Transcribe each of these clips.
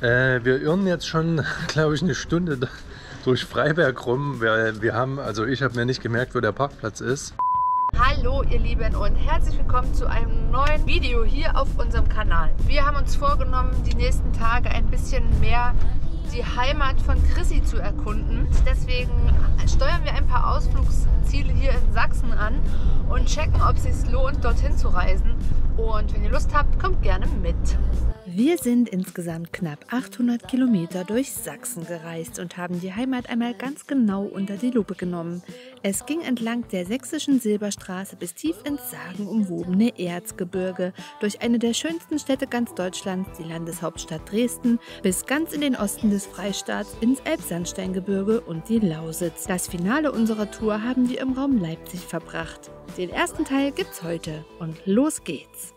Äh, wir irren jetzt schon, glaube ich, eine Stunde durch Freiberg rum. Wir, wir haben, also ich habe mir nicht gemerkt, wo der Parkplatz ist. Hallo ihr Lieben und herzlich willkommen zu einem neuen Video hier auf unserem Kanal. Wir haben uns vorgenommen, die nächsten Tage ein bisschen mehr die Heimat von Chrissy zu erkunden. Deswegen steuern wir ein paar Ausflugsziele hier in Sachsen an und checken, ob es sich lohnt, dorthin zu reisen. Und wenn ihr Lust habt, kommt gerne mit. Wir sind insgesamt knapp 800 Kilometer durch Sachsen gereist und haben die Heimat einmal ganz genau unter die Lupe genommen. Es ging entlang der sächsischen Silberstraße bis tief ins sagenumwobene Erzgebirge, durch eine der schönsten Städte ganz Deutschlands, die Landeshauptstadt Dresden, bis ganz in den Osten des Freistaats ins Elbsandsteingebirge und die Lausitz. Das Finale unserer Tour haben wir im Raum Leipzig verbracht. Den ersten Teil gibt's heute und los geht's.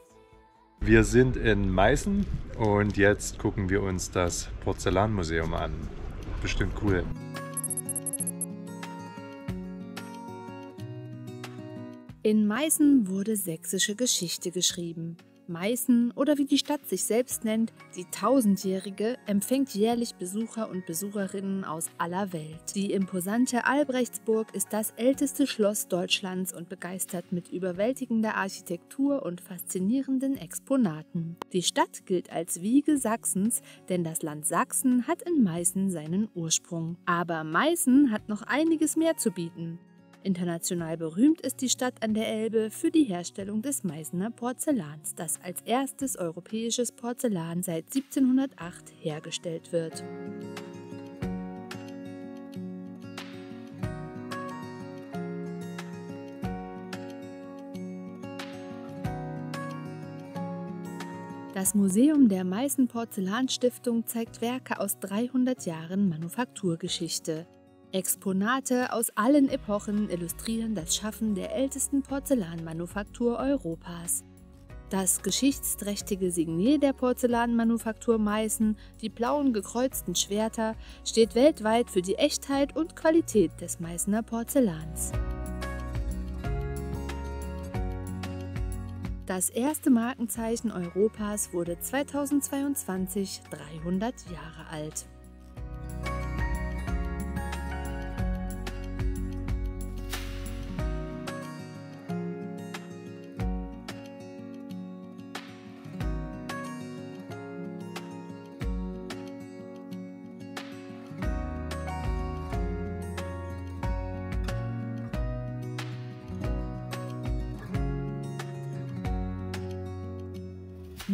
Wir sind in Meißen und jetzt gucken wir uns das Porzellanmuseum an. Bestimmt cool. In Meißen wurde sächsische Geschichte geschrieben. Meißen oder wie die Stadt sich selbst nennt, die Tausendjährige, empfängt jährlich Besucher und Besucherinnen aus aller Welt. Die imposante Albrechtsburg ist das älteste Schloss Deutschlands und begeistert mit überwältigender Architektur und faszinierenden Exponaten. Die Stadt gilt als Wiege Sachsens, denn das Land Sachsen hat in Meißen seinen Ursprung. Aber Meißen hat noch einiges mehr zu bieten. International berühmt ist die Stadt an der Elbe für die Herstellung des Meißner Porzellans, das als erstes europäisches Porzellan seit 1708 hergestellt wird. Das Museum der Meißen Porzellanstiftung zeigt Werke aus 300 Jahren Manufakturgeschichte. Exponate aus allen Epochen illustrieren das Schaffen der ältesten Porzellanmanufaktur Europas. Das geschichtsträchtige Signet der Porzellanmanufaktur Meißen, die blauen gekreuzten Schwerter, steht weltweit für die Echtheit und Qualität des Meißner Porzellans. Das erste Markenzeichen Europas wurde 2022 300 Jahre alt.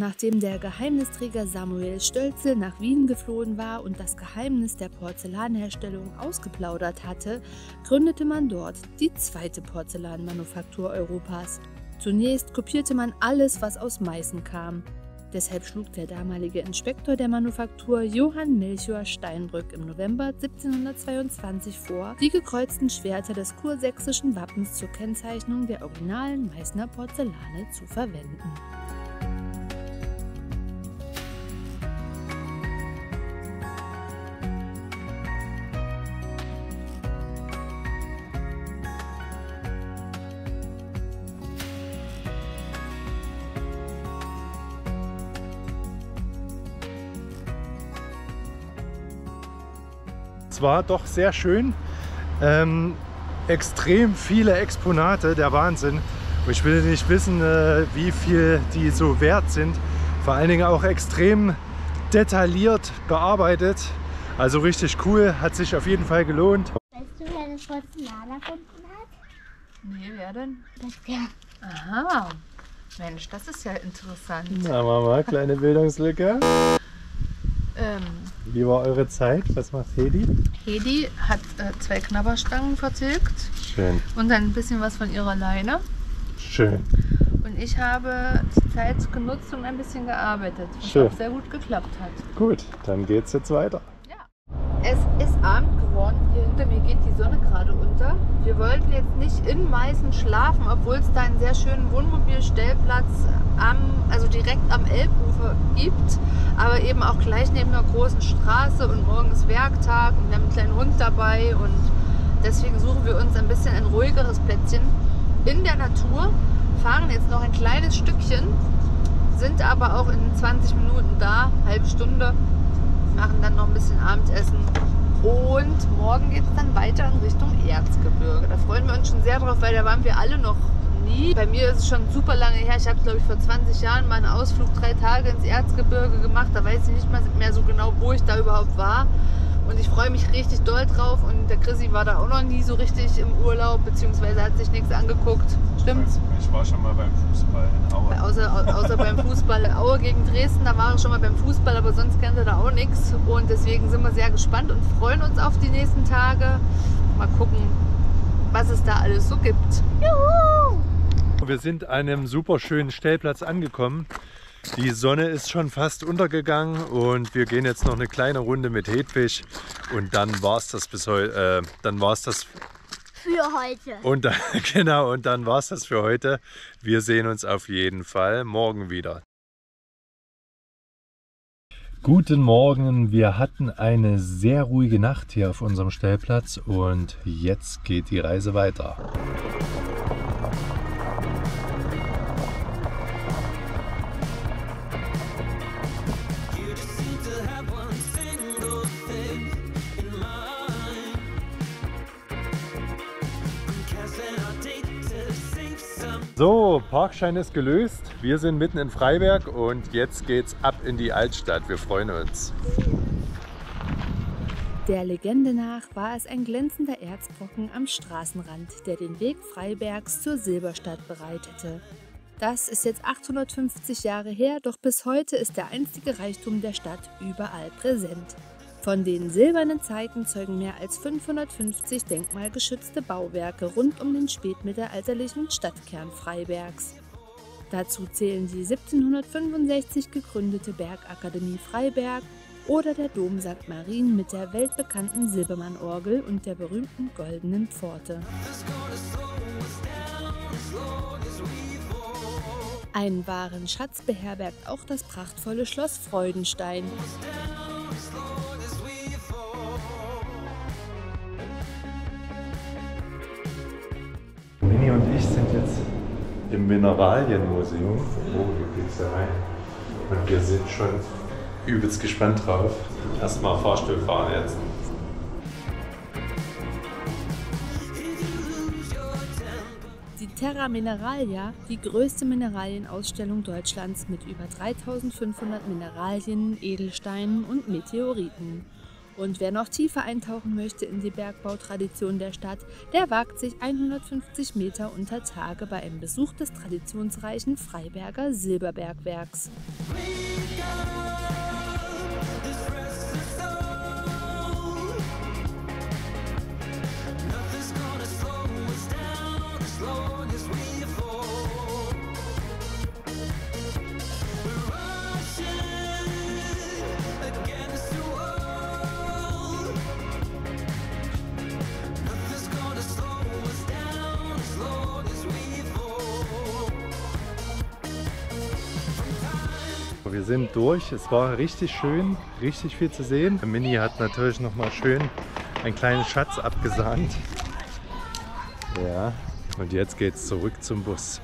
Nachdem der Geheimnisträger Samuel Stölzel nach Wien geflohen war und das Geheimnis der Porzellanherstellung ausgeplaudert hatte, gründete man dort die zweite Porzellanmanufaktur Europas. Zunächst kopierte man alles, was aus Meißen kam. Deshalb schlug der damalige Inspektor der Manufaktur Johann Melchior Steinbrück im November 1722 vor, die gekreuzten Schwerter des kursächsischen Wappens zur Kennzeichnung der originalen Meißner Porzellane zu verwenden. War doch sehr schön. Ähm, extrem viele Exponate, der Wahnsinn. Und ich will nicht wissen, äh, wie viel die so wert sind. Vor allen Dingen auch extrem detailliert bearbeitet. Also richtig cool, hat sich auf jeden Fall gelohnt. Weißt du, wer das Porzellan erfunden hat? Nee, wer denn? Das. Aha. Mensch, das ist ja interessant. Na Mama, kleine Bildungslücke. Ähm, Wie war eure Zeit? Was macht Hedi? Hedi hat äh, zwei Knabberstangen vertilgt Schön, und dann ein bisschen was von ihrer Leine. schön. Und ich habe die Zeit genutzt und ein bisschen gearbeitet, was Schön. auch sehr gut geklappt hat. Gut, dann geht's jetzt weiter. Es ist Abend geworden. Hier hinter mir geht die Sonne gerade unter. Wir wollten jetzt nicht in Meißen schlafen, obwohl es da einen sehr schönen Wohnmobilstellplatz am, also direkt am Elbufer gibt, aber eben auch gleich neben einer großen Straße und morgen ist Werktag und wir haben einen kleinen Hund dabei und deswegen suchen wir uns ein bisschen ein ruhigeres Plätzchen in der Natur, fahren jetzt noch ein kleines Stückchen, sind aber auch in 20 Minuten da, halbe Stunde machen dann noch ein bisschen Abendessen und morgen geht es dann weiter in Richtung Erzgebirge. Da freuen wir uns schon sehr drauf, weil da waren wir alle noch nie. Bei mir ist es schon super lange her. Ich habe, glaube ich, vor 20 Jahren mal einen Ausflug drei Tage ins Erzgebirge gemacht. Da weiß ich nicht mehr so genau, wo ich da überhaupt war. Und ich freue mich richtig doll drauf. Und der Chrissy war da auch noch nie so richtig im Urlaub, beziehungsweise hat sich nichts angeguckt. Stimmt's? Ich war schon mal beim Fußball in Aue. Außer, außer beim Fußball Aue gegen Dresden, da war ich schon mal beim Fußball, aber sonst kennt er da auch nichts. Und deswegen sind wir sehr gespannt und freuen uns auf die nächsten Tage. Mal gucken, was es da alles so gibt. Juhu! Wir sind an einem super schönen Stellplatz angekommen. Die Sonne ist schon fast untergegangen und wir gehen jetzt noch eine kleine Runde mit Hedwig und dann war es das bis heute. Äh, dann war es das für heute. Und dann, genau, und dann war es das für heute. Wir sehen uns auf jeden Fall morgen wieder. Guten Morgen, wir hatten eine sehr ruhige Nacht hier auf unserem Stellplatz und jetzt geht die Reise weiter. So, Parkschein ist gelöst. Wir sind mitten in Freiberg und jetzt geht's ab in die Altstadt. Wir freuen uns. Der Legende nach war es ein glänzender Erzbrocken am Straßenrand, der den Weg Freibergs zur Silberstadt bereitete. Das ist jetzt 850 Jahre her, doch bis heute ist der einstige Reichtum der Stadt überall präsent. Von den silbernen Zeiten zeugen mehr als 550 denkmalgeschützte Bauwerke rund um den spätmittelalterlichen Stadtkern Freibergs. Dazu zählen die 1765 gegründete Bergakademie Freiberg oder der Dom St. Marien mit der weltbekannten Silbermann-Orgel und der berühmten goldenen Pforte. Einen wahren Schatz beherbergt auch das prachtvolle Schloss Freudenstein. Ich sind jetzt im Mineralienmuseum. Oh, hier geht's ja rein. Und wir sind schon übelst gespannt drauf. Erstmal Fahrstuhl fahren jetzt. Die Terra Mineralia, die größte Mineralienausstellung Deutschlands mit über 3500 Mineralien, Edelsteinen und Meteoriten. Und wer noch tiefer eintauchen möchte in die Bergbautradition der Stadt, der wagt sich 150 Meter unter Tage bei einem Besuch des traditionsreichen Freiberger Silberbergwerks. Sind durch. Es war richtig schön, richtig viel zu sehen. Mini hat natürlich noch mal schön einen kleinen Schatz abgesahnt. Ja, und jetzt geht's zurück zum Bus.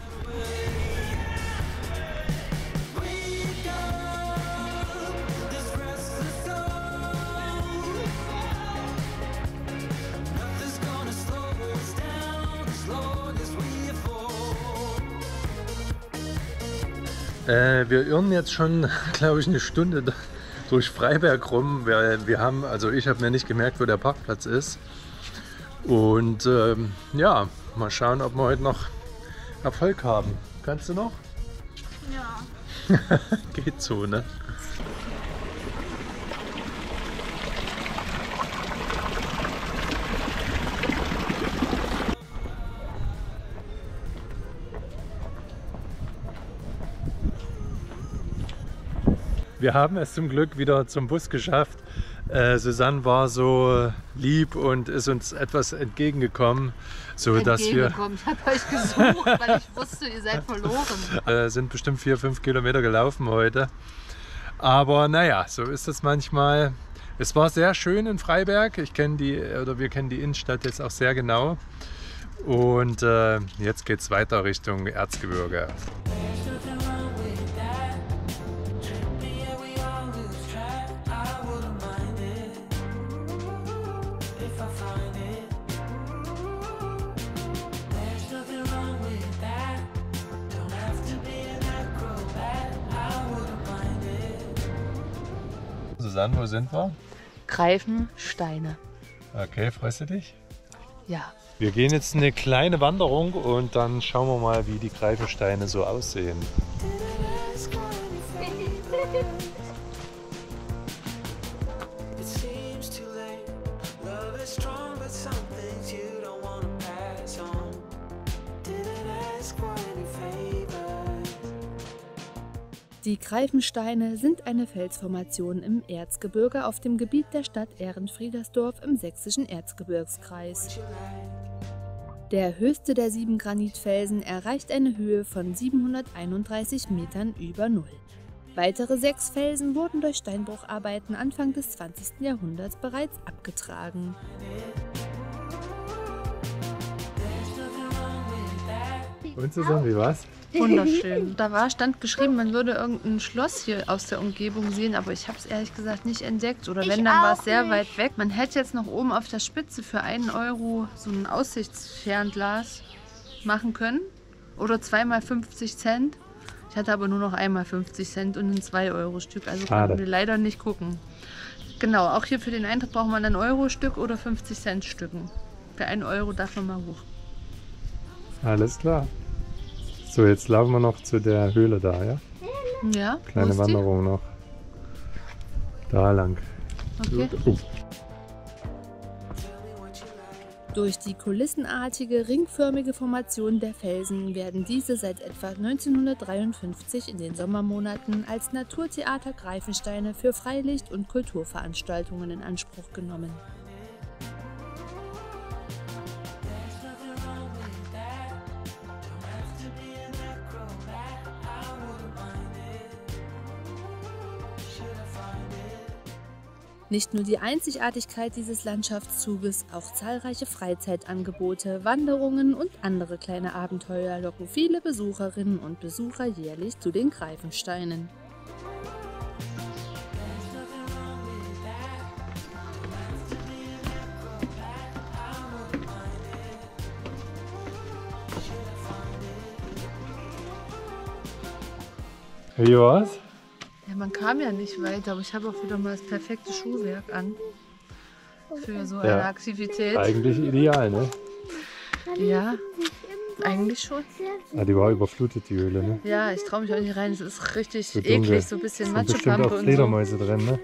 Äh, wir irren jetzt schon, glaube ich, eine Stunde durch Freiberg rum. Wir, wir haben, also ich habe mir nicht gemerkt, wo der Parkplatz ist. Und ähm, ja, mal schauen, ob wir heute noch Erfolg haben. Kannst du noch? Ja. Geht so, ne? Wir haben es zum Glück wieder zum Bus geschafft. Äh, Susanne war so lieb und ist uns etwas entgegengekommen, so dass wir Ich habe euch gesucht, weil ich wusste, ihr seid verloren. äh, sind bestimmt vier, fünf Kilometer gelaufen heute. Aber naja, so ist es manchmal. Es war sehr schön in Freiberg. Ich kenne die oder wir kennen die Innenstadt jetzt auch sehr genau. Und äh, jetzt geht es weiter Richtung Erzgebirge. Susanne, wo sind wir? Greifensteine. Okay, freust du dich? Ja. Wir gehen jetzt eine kleine Wanderung und dann schauen wir mal, wie die Greifensteine so aussehen. Die Greifensteine sind eine Felsformation im Erzgebirge auf dem Gebiet der Stadt Ehrenfriedersdorf im sächsischen Erzgebirgskreis. Der höchste der sieben Granitfelsen erreicht eine Höhe von 731 Metern über Null. Weitere sechs Felsen wurden durch Steinbrucharbeiten Anfang des 20. Jahrhunderts bereits abgetragen. Und Susanne, wie war's? Wunderschön. Da war, stand geschrieben, man würde irgendein Schloss hier aus der Umgebung sehen, aber ich habe es ehrlich gesagt nicht entdeckt. Oder Ich wenn, dann war es sehr nicht. weit weg. Man hätte jetzt noch oben auf der Spitze für einen Euro so ein Aussichtsfernglas machen können. Oder zweimal 50 Cent. Ich hatte aber nur noch einmal 50 Cent und ein 2-Euro-Stück. Also Schade. konnten wir leider nicht gucken. Genau, auch hier für den Eintritt braucht man ein Euro-Stück oder 50 Cent Stücken. Für einen Euro darf man mal hoch. Alles klar. So, jetzt laufen wir noch zu der Höhle da, ja? Ja, Kleine ist die? Wanderung noch. Da lang. Okay. Oh, Durch die kulissenartige, ringförmige Formation der Felsen werden diese seit etwa 1953 in den Sommermonaten als Naturtheater Greifensteine für Freilicht- und Kulturveranstaltungen in Anspruch genommen. Nicht nur die Einzigartigkeit dieses Landschaftszuges, auch zahlreiche Freizeitangebote, Wanderungen und andere kleine Abenteuer locken viele Besucherinnen und Besucher jährlich zu den Greifensteinen. Wie war's? Ja, kam ja nicht weiter, aber ich habe auch wieder mal das perfekte Schuhwerk an für so eine Ja. Aktivität. Eigentlich ideal, ne? Ja, eigentlich schon. Ah, die war überflutet, die Höhle, ne? Ja, ich traue mich auch nicht rein. Es ist richtig So dunkel. eklig, so ein bisschen Sind bestimmt auch Matschepampe und so. Fledermäuse drin, ne?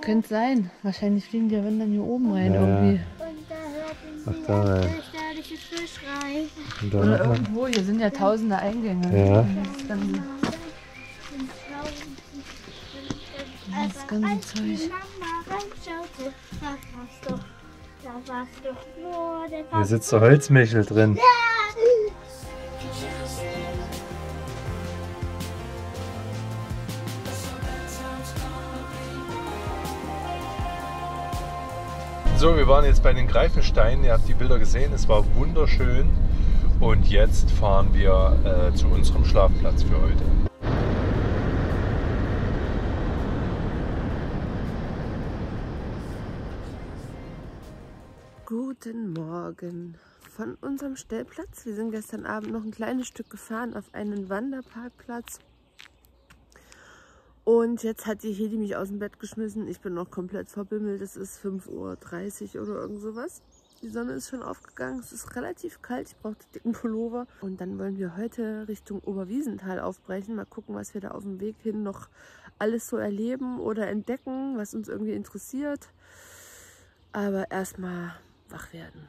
Könnte sein. Wahrscheinlich fliegen die ja wenn dann hier oben rein Ja. irgendwie. Da Ach, da, ja. Und Oder irgendwo, hier sind ja tausende Eingänge. Ja. Nur der hier sitzt der Holzmichel drin. So, wir waren jetzt bei den Greifensteinen. Ihr habt die Bilder gesehen. Es war wunderschön. Und jetzt fahren wir äh, zu unserem Schlafplatz für heute. Guten Morgen von unserem Stellplatz. Wir sind gestern Abend noch ein kleines Stück gefahren auf einen Wanderparkplatz. Und jetzt hat die Hedi mich aus dem Bett geschmissen. Ich bin noch komplett verbimmelt. Es ist 5.30 Uhr oder irgend sowas. Die Sonne ist schon aufgegangen. Es ist relativ kalt. Ich brauche den dicken Pullover. Und dann wollen wir heute Richtung Oberwiesenthal aufbrechen. Mal gucken, was wir da auf dem Weg hin noch alles so erleben oder entdecken, was uns irgendwie interessiert. Aber erstmal wach werden.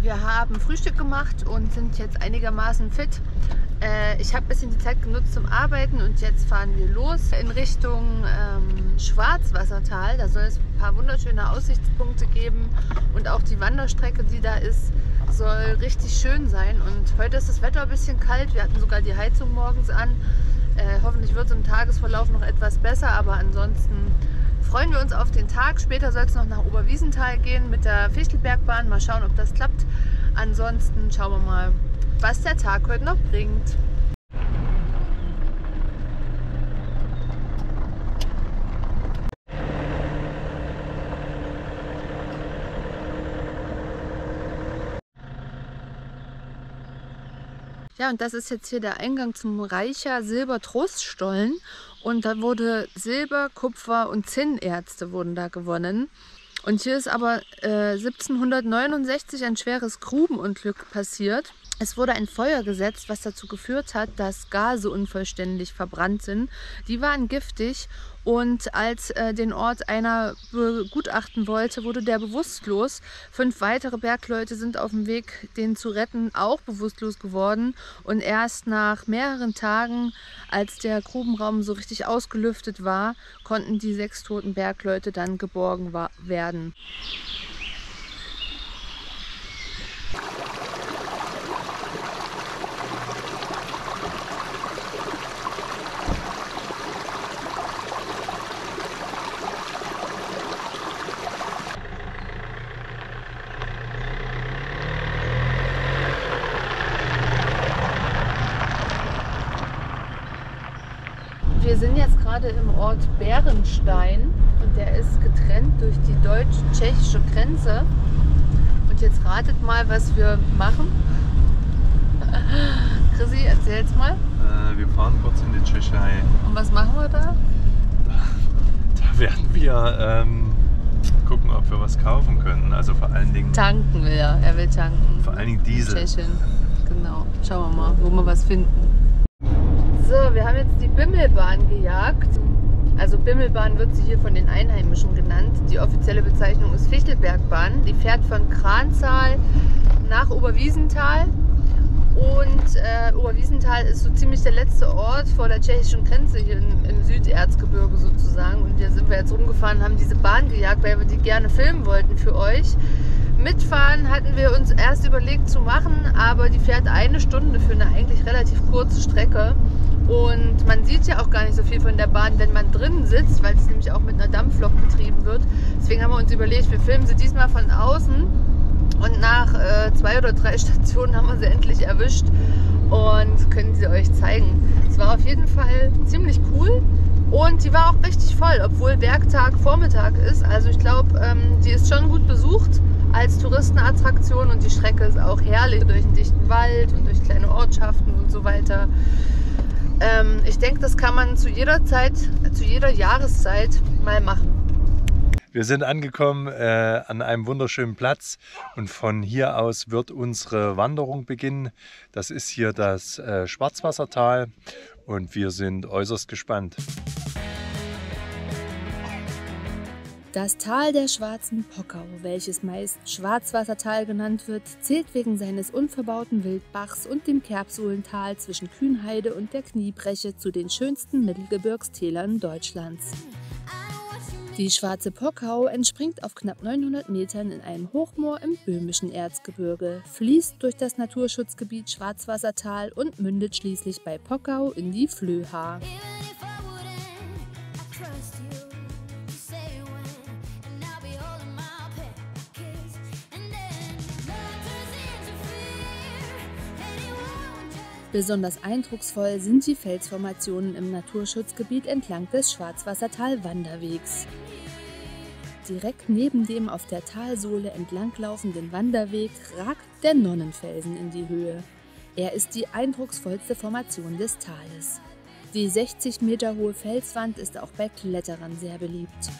Wir haben Frühstück gemacht und sind jetzt einigermaßen fit. Äh, ich habe ein bisschen die Zeit genutzt zum Arbeiten und jetzt fahren wir los in Richtung ähm, Schwarzwassertal. Da soll es ein paar wunderschöne Aussichtspunkte geben und auch die Wanderstrecke, die da ist, soll richtig schön sein. Und heute ist das Wetter ein bisschen kalt. Wir hatten sogar die Heizung morgens an. Äh, hoffentlich wird es im Tagesverlauf noch etwas besser, aber ansonsten freuen wir uns auf den Tag. Später soll es noch nach Oberwiesenthal gehen mit der Fichtelbergbahn. Mal schauen, ob das klappt. Ansonsten schauen wir mal, was der Tag heute noch bringt. Ja, und das ist jetzt hier der Eingang zum Reicher Silbertroststollen. Und da wurde Silber, Kupfer und Zinnerärzte wurden da gewonnen. Und hier ist aber äh, 1769 ein schweres Grubenunglück passiert. Es wurde ein Feuer gesetzt, was dazu geführt hat, dass Gase unvollständig verbrannt sind. Die waren giftig und als äh, den Ort einer begutachten wollte, wurde der bewusstlos. Fünf weitere Bergleute sind auf dem Weg, den zu retten, auch bewusstlos geworden. Und erst nach mehreren Tagen, als der Grubenraum so richtig ausgelüftet war, konnten die sechs toten Bergleute dann geborgen werden. Wir sind jetzt gerade im Ort Bärenstein und der ist getrennt durch die deutsch-tschechische Grenze. Und jetzt ratet mal, was wir machen. Chrissy, erzähl jetzt mal. Äh, wir fahren kurz in die Tschechei. Und was machen wir da? Da werden wir ähm, gucken, ob wir was kaufen können. Also vor allen Dingen, Tanken will er. Er will tanken. vor allen Dingen Diesel. Tschechien. Genau. Schauen wir mal, wo wir was finden. So, wir haben jetzt die Bimmelbahn gejagt. Also Bimmelbahn wird sie hier von den Einheimischen genannt. Die offizielle Bezeichnung ist Fichtelbergbahn. Die fährt von Kranzahl nach Oberwiesenthal. Und äh, Oberwiesenthal ist so ziemlich der letzte Ort vor der tschechischen Grenze hier im, im Süderzgebirge sozusagen. Und hier sind wir jetzt rumgefahren, haben diese Bahn gejagt, weil wir die gerne filmen wollten für euch. Mitfahren hatten wir uns erst überlegt zu machen, aber die fährt eine Stunde für eine eigentlich relativ kurze Strecke. Und man sieht ja auch gar nicht so viel von der Bahn, wenn man drinnen sitzt, weil es nämlich auch mit einer Dampflok betrieben wird. Deswegen haben wir uns überlegt, wir filmen sie diesmal von außen. Und nach äh, zwei oder drei Stationen haben wir sie endlich erwischt und können sie euch zeigen. Es war auf jeden Fall ziemlich cool und die war auch richtig voll, obwohl Werktag Vormittag ist. Also ich glaube, ähm, die ist schon gut besucht als Touristenattraktion und die Strecke ist auch herrlich durch den dichten Wald und durch kleine Ortschaften und so weiter. Ähm, ich denke, das kann man zu jeder Zeit, zu jeder Jahreszeit mal machen. Wir sind angekommen äh, an einem wunderschönen Platz und von hier aus wird unsere Wanderung beginnen. Das ist hier das äh, Schwarzwassertal und wir sind äußerst gespannt. Das Tal der Schwarzen Pockau, welches meist Schwarzwassertal genannt wird, zählt wegen seines unverbauten Wildbachs und dem Kerbsohlental zwischen Kühnheide und der Kniebreche zu den schönsten Mittelgebirgstälern Deutschlands. Die Schwarze Pockau entspringt auf knapp 900 Metern in einem Hochmoor im böhmischen Erzgebirge, fließt durch das Naturschutzgebiet Schwarzwassertal und mündet schließlich bei Pockau in die Flöha. Besonders eindrucksvoll sind die Felsformationen im Naturschutzgebiet entlang des Schwarzwassertal-Wanderwegs. Direkt neben dem auf der Talsohle entlanglaufenden Wanderweg ragt der Nonnenfelsen in die Höhe. Er ist die eindrucksvollste Formation des Tales. Die 60 Meter hohe Felswand ist auch bei Kletterern sehr beliebt.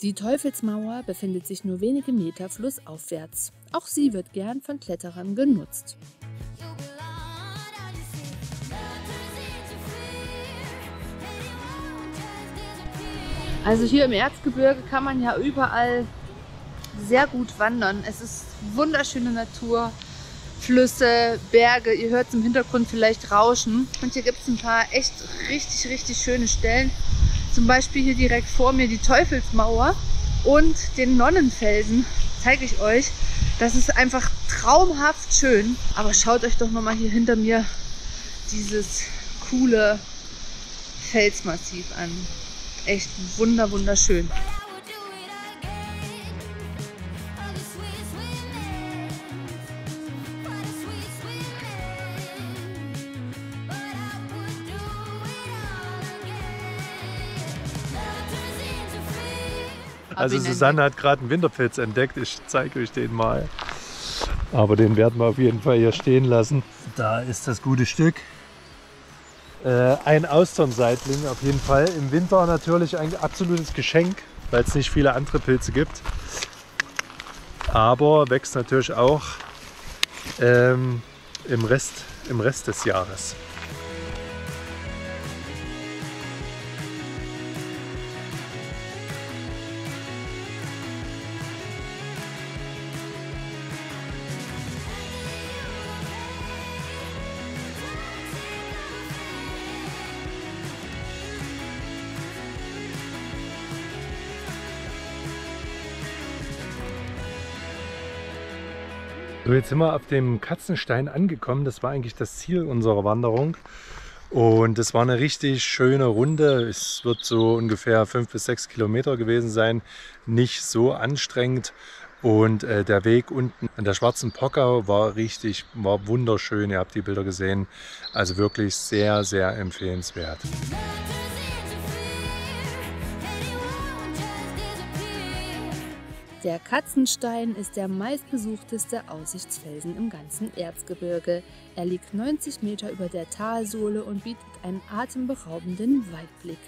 Die Teufelsmauer befindet sich nur wenige Meter flussaufwärts. Auch sie wird gern von Kletterern genutzt. Also hier im Erzgebirge kann man ja überall sehr gut wandern. Es ist wunderschöne Natur, Flüsse, Berge. Ihr hört es im Hintergrund vielleicht rauschen. Und hier gibt es ein paar echt richtig, richtig schöne Stellen. Zum Beispiel hier direkt vor mir die Teufelsmauer und den Nonnenfelsen zeige ich euch. Das ist einfach traumhaft schön. Aber schaut euch doch nochmal hier hinter mir dieses coole Felsmassiv an. Echt wunder, wunderschön. Also Susanne hat gerade einen Winterpilz entdeckt. Ich zeige euch den mal. Aber den werden wir auf jeden Fall hier stehen lassen. Da ist das gute Stück. Äh, ein Austernseitling auf jeden Fall. Im Winter natürlich ein absolutes Geschenk, weil es nicht viele andere Pilze gibt. Aber wächst natürlich auch ähm, im, Rest, im Rest des Jahres. So, jetzt sind wir auf dem Katzenstein angekommen. Das war eigentlich das Ziel unserer Wanderung. Und es war eine richtig schöne Runde. Es wird so ungefähr fünf bis sechs Kilometer gewesen sein. Nicht so anstrengend. Und äh, der Weg unten an der Schwarzen Pockau war richtig, war wunderschön. Ihr habt die Bilder gesehen. Also wirklich sehr, sehr empfehlenswert. Der Katzenstein ist der meistbesuchteste Aussichtsfelsen im ganzen Erzgebirge. Er liegt 90 Meter über der Talsohle und bietet einen atemberaubenden Weitblick.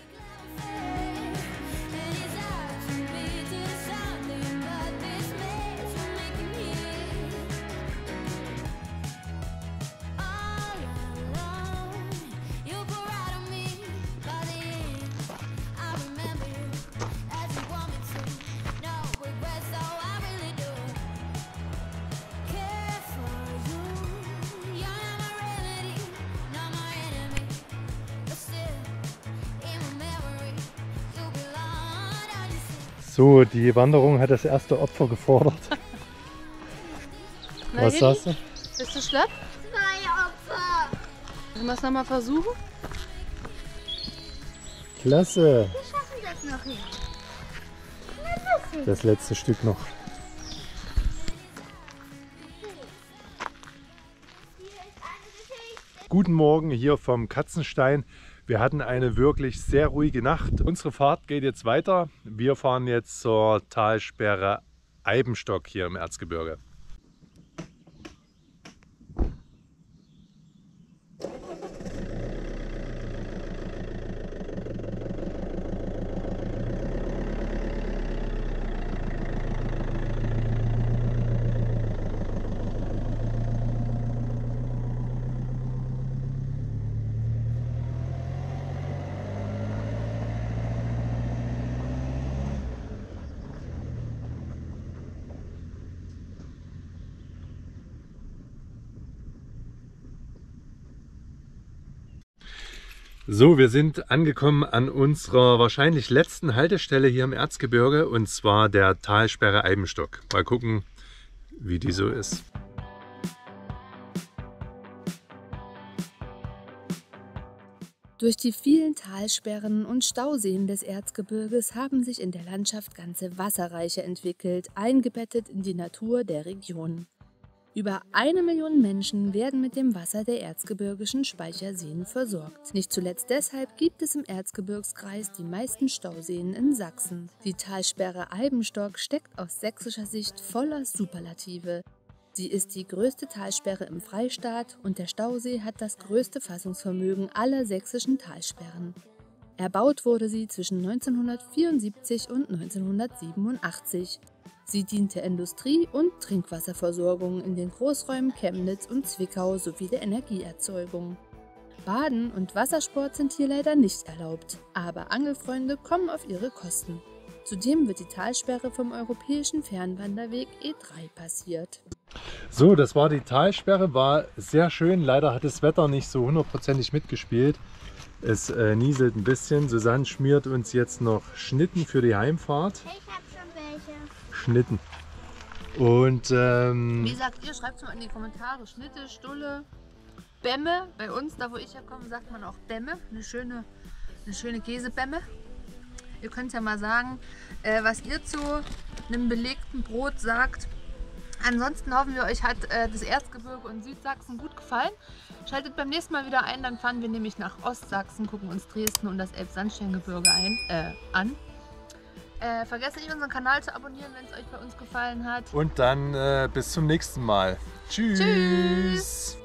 So, die Wanderung hat das erste Opfer gefordert. Na, Was sagst du? Bist du schlapp? Zwei Opfer. Wollen wir es nochmal versuchen? Klasse. Wir schaffen das noch nicht. Das letzte Stück noch. Guten Morgen hier vom Katzenstein. Wir hatten eine wirklich sehr ruhige Nacht. Unsere Fahrt geht jetzt weiter. Wir fahren jetzt zur Talsperre Eibenstock hier im Erzgebirge. So, wir sind angekommen an unserer wahrscheinlich letzten Haltestelle hier im Erzgebirge und zwar der Talsperre Eibenstock. Mal gucken, wie die so ist. Durch die vielen Talsperren und Stauseen des Erzgebirges haben sich in der Landschaft ganze Wasserreiche entwickelt, eingebettet in die Natur der Region. Über eine Million Menschen werden mit dem Wasser der erzgebirgischen Speicherseen versorgt. Nicht zuletzt deshalb gibt es im Erzgebirgskreis die meisten Stauseen in Sachsen. Die Talsperre Eibenstock steckt aus sächsischer Sicht voller Superlative. Sie ist die größte Talsperre im Freistaat und der Stausee hat das größte Fassungsvermögen aller sächsischen Talsperren. Erbaut wurde sie zwischen 1974 und 1987. Sie diente Industrie- und Trinkwasserversorgung in den Großräumen Chemnitz und Zwickau sowie der Energieerzeugung. Baden und Wassersport sind hier leider nicht erlaubt, aber Angelfreunde kommen auf ihre Kosten. Zudem wird die Talsperre vom europäischen Fernwanderweg E3 passiert. So, das war die Talsperre, war sehr schön. Leider hat das Wetter nicht so hundertprozentig mitgespielt. Es äh, nieselt ein bisschen. Susanne schmiert uns jetzt noch Schnitten für die Heimfahrt. Ich welche. Schnitten. Und ähm, Wie sagt ihr? Schreibt es mal in die Kommentare. Schnitte, Stulle, Bämme. Bei uns, da wo ich herkomme, sagt man auch Bämme. Eine schöne, eine schöne Käsebämme. Ihr könnt ja mal sagen, äh, was ihr zu einem belegten Brot sagt. Ansonsten hoffen wir, euch hat äh, das Erzgebirge und Südsachsen gut gefallen. Schaltet beim nächsten Mal wieder ein, dann fahren wir nämlich nach Ostsachsen, gucken uns Dresden und das Elbsandsteingebirge ein, äh, an. Äh, vergesst nicht, unseren Kanal zu abonnieren, wenn es euch bei uns gefallen hat. Und dann äh, bis zum nächsten Mal. Tschüss. Tschüss.